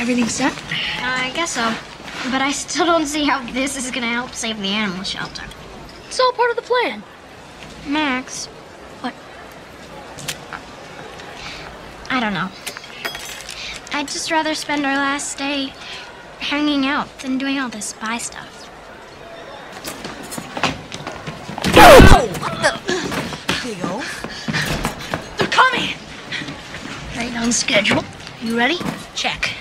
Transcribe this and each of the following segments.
Everything set? Uh, I guess so. But I still don't see how this is gonna help save the animal shelter. It's all part of the plan. Max. What? I don't know. I'd just rather spend our last day hanging out than doing all this spy stuff. Theo? They're coming! Right on schedule. You ready? Check.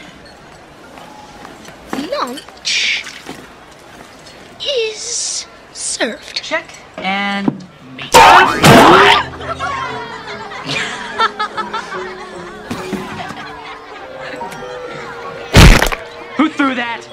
Lunch is served. Check and meet. Who threw that?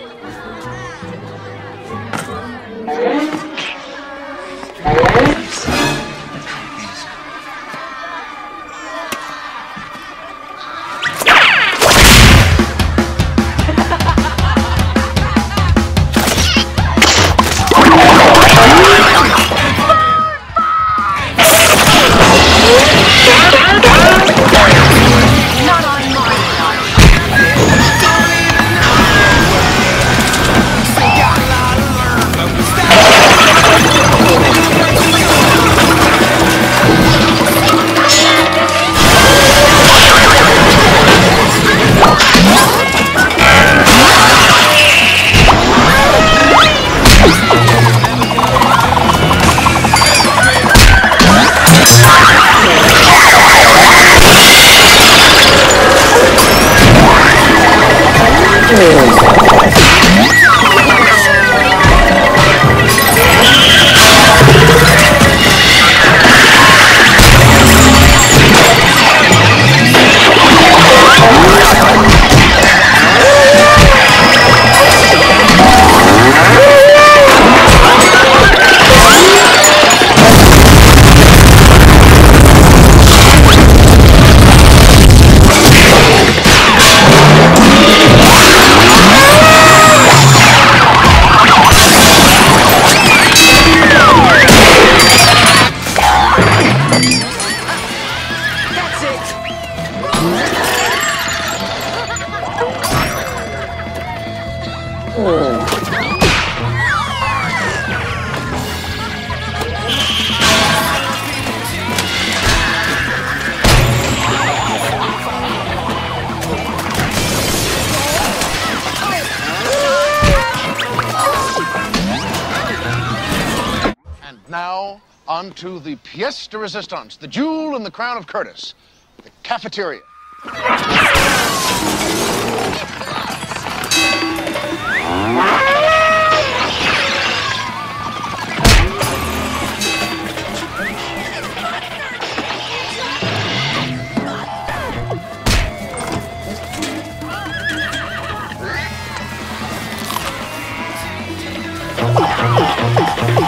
Now, on to the pièce de résistance, the jewel in the crown of Curtis, the cafeteria.